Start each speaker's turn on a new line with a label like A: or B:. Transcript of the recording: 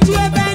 A: DJ Ben.